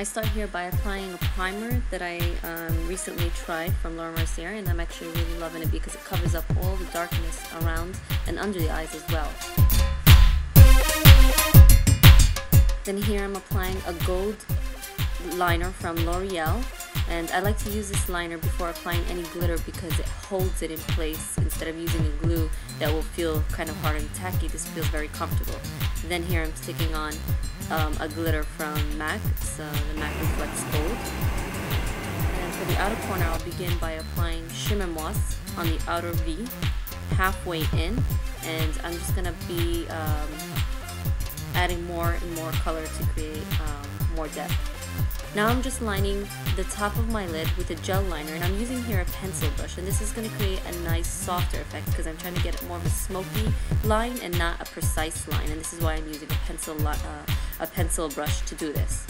I start here by applying a primer that I um, recently tried from Laura Mercier and I'm actually really loving it because it covers up all the darkness around and under the eyes as well. Then here I'm applying a gold liner from L'Oreal and I like to use this liner before applying any glitter because it holds it in place. Instead of using a glue that will feel kind of hard and tacky this feels very comfortable. Then here I'm sticking on um, a glitter from MAC. It's the MAC Reflex Gold. And for the outer corner I'll begin by applying Shimmer Moss on the outer V halfway in. And I'm just gonna be um, adding more and more color to create um, more depth now I'm just lining the top of my lid with a gel liner and I'm using here a pencil brush and this is going to create a nice softer effect because I'm trying to get more of a smoky line and not a precise line and this is why I'm using a pencil, uh, a pencil brush to do this.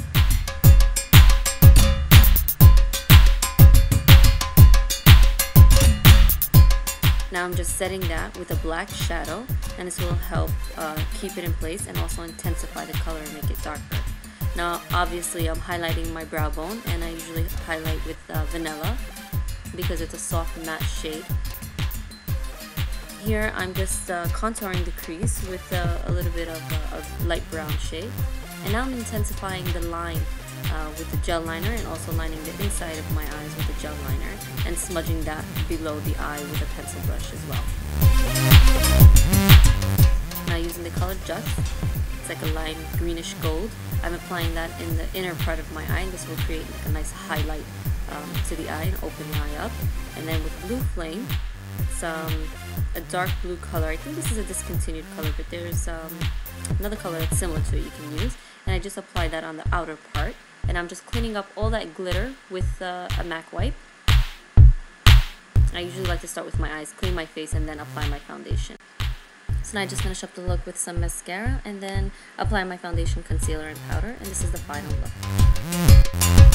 Now I'm just setting that with a black shadow and this will help uh, keep it in place and also intensify the color and make it darker. Now obviously I'm highlighting my brow bone and I usually highlight with uh, vanilla because it's a soft matte shade. Here I'm just uh, contouring the crease with uh, a little bit of, uh, of, light brown shade. And now I'm intensifying the line uh, with the gel liner and also lining the inside of my eyes with the gel liner and smudging that below the eye with a pencil brush as well. Now using the color Juxt, like a lime greenish gold I'm applying that in the inner part of my eye and this will create a nice highlight um, to the eye and open the eye up. And then with Blue Flame, some a dark blue color. I think this is a discontinued color, but there's um, another color that's similar to it you can use. And I just apply that on the outer part. And I'm just cleaning up all that glitter with uh, a MAC wipe. I usually like to start with my eyes, clean my face, and then apply my foundation. So now I just finish up the look with some mascara and then apply my foundation, concealer, and powder. And this is the final look.